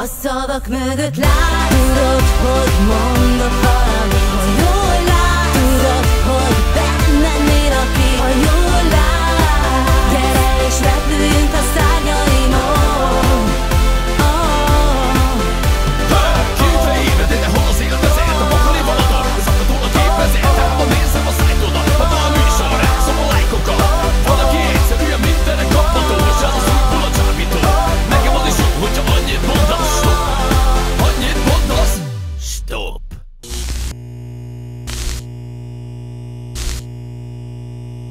A szavak mögött látod,